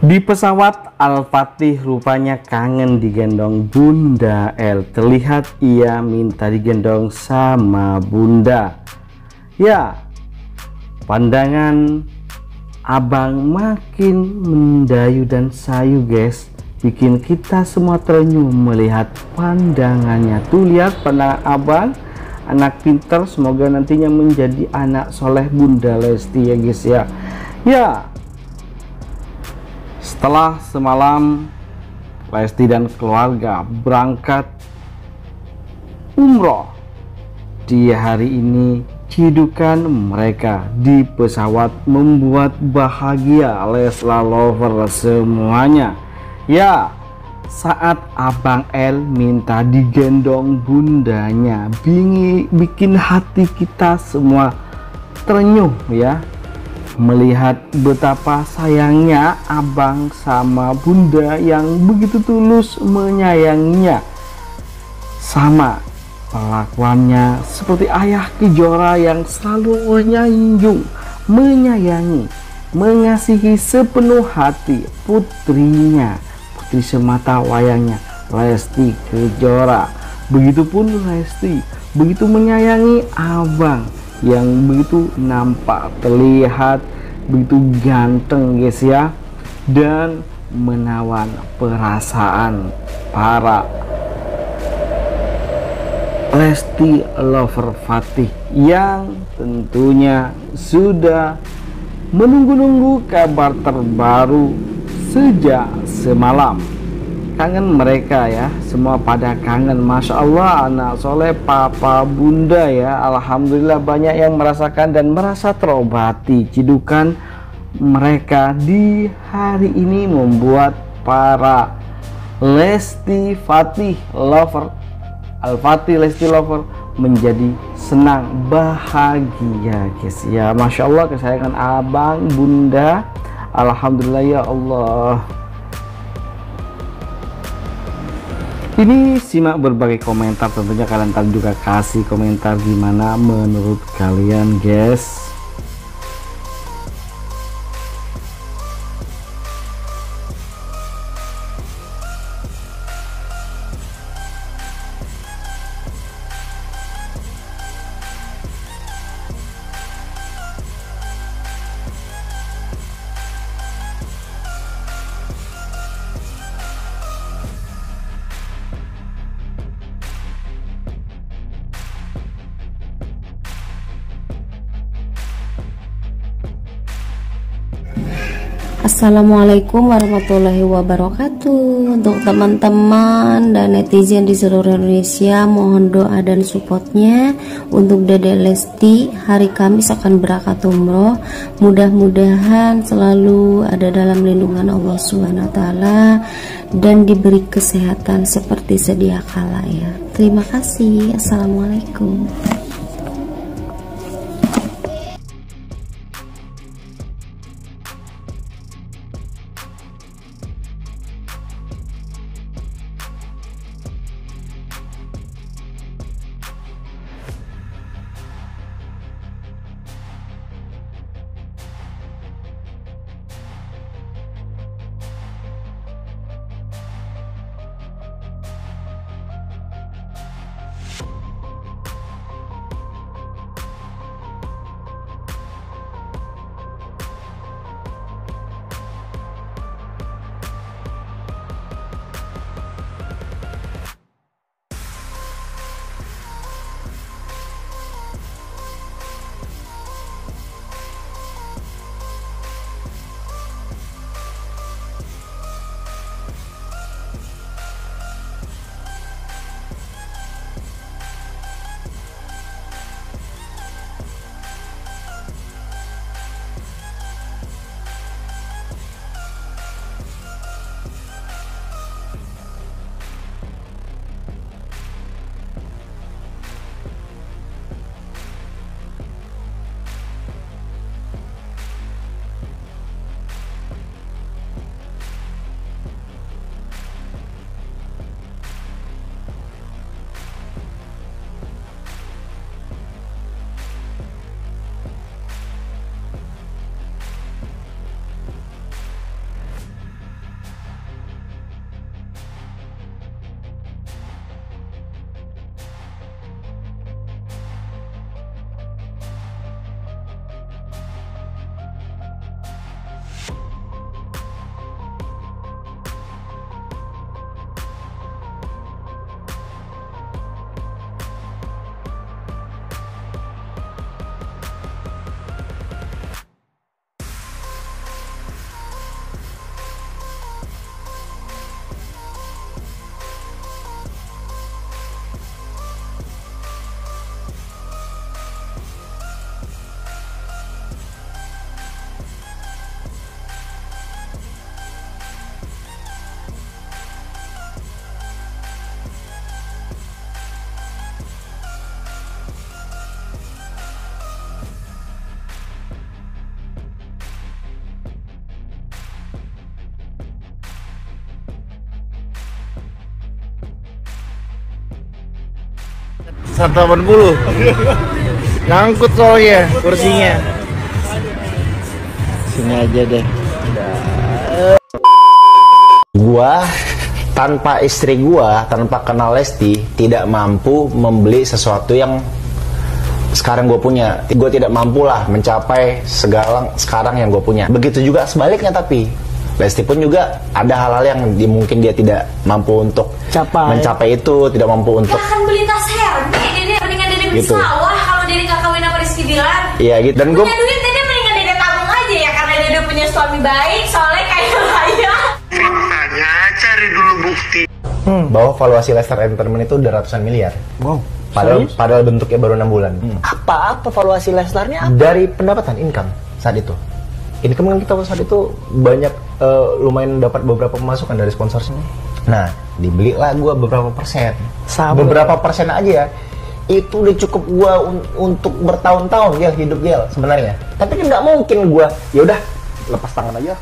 Di pesawat Al-Fatih rupanya kangen digendong Bunda L. Terlihat ia minta digendong sama Bunda. Ya, pandangan abang makin mendayu dan sayu guys. Bikin kita semua terenyuh melihat pandangannya. Tuh lihat pandangan abang, anak pinter semoga nantinya menjadi anak soleh Bunda Lesti ya guys ya. Ya, setelah semalam Lesti dan keluarga berangkat umroh. Di hari ini kehidupan mereka di pesawat membuat bahagia Leslar Lover semuanya. Ya saat Abang L minta digendong bundanya bingi bikin hati kita semua terenyuh ya melihat betapa sayangnya abang sama bunda yang begitu tulus menyayanginya sama perlakuannya seperti ayah kejora yang selalu menyanjung menyayangi mengasihi sepenuh hati putrinya putri semata wayangnya Lesti Kejora begitupun Lesti begitu menyayangi abang yang begitu nampak terlihat begitu ganteng guys ya dan menawan perasaan para Lesti Lover Fatih yang tentunya sudah menunggu-nunggu kabar terbaru sejak semalam kangen mereka ya. Semua pada kangen. Masya Allah anak soleh papa bunda ya. Alhamdulillah banyak yang merasakan dan merasa terobati. Cidukan mereka di hari ini membuat para Lesti Fatih lover Al-Fatih Lesti lover menjadi senang bahagia guys. Ya Masya Allah kesayangan abang bunda. Alhamdulillah ya Allah ini simak berbagai komentar. Tentunya kalian juga kasih komentar gimana menurut kalian guys Assalamualaikum warahmatullahi wabarakatuh. Untuk teman-teman dan netizen di seluruh Indonesia Mohon doa dan supportnya. Untuk Dede Lesti Hari Kamis akan berangkat umroh. Mudah-mudahan selalu ada dalam lindungan Allah SWT Dan diberi kesehatan seperti sedia kala ya. Terima kasih. Assalamualaikum 180 Ngangkut soalnya kursinya Sini aja deh Gua tanpa istri gua, tanpa kenal Lesti, tidak mampu membeli sesuatu yang sekarang gue punya. Gue tidak mampu lah mencapai segala sekarang yang gue punya. Begitu juga sebaliknya tapi Lesti pun juga ada hal-hal yang di, mungkin dia tidak mampu untuk Capai. mencapai itu, tidak mampu untuk Kan akan beli tas Hermes, Beli Gitu. sawah kalau Dede gak kawin sama Rizky Bilar. Iya gitu. Dan gue Punya duit Dede mendingan Dede tabung aja ya karena Dede punya suami baik, soalnya kayak raya. bahwa valuasi Lester Entertainment itu udah ratusan miliar. Wow Padahal, padahal bentuknya baru enam bulan. Apa-apa valuasi Leslarnya apa? dari pendapatan income saat itu income kan kita saat itu banyak eh, lumayan dapat beberapa pemasukan dari sponsor sini nah dibelilah gua beberapa persen Sabar. beberapa persen aja ya itu udah cukup gua un- untuk bertahun-tahun ya hidup gel sebenarnya. Tapi kan nggak mungkin gua ya udah lepas tangan aja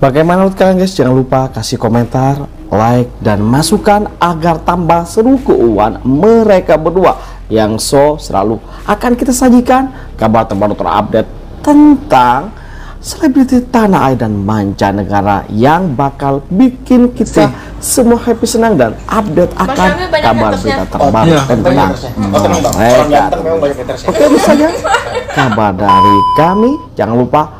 Bagaimana menurut kalian guys? Jangan lupa kasih komentar, like, dan masukan agar tambah seru keuangan mereka berdua yang so selalu. Akan kita sajikan kabar terbaru terupdate tentang selebriti tanah air dan mancanegara yang bakal bikin kita semua happy senang dan update akan kabar berita terbaru. Iya. tentang mereka Oke saja. Kabar dari kami. Jangan lupa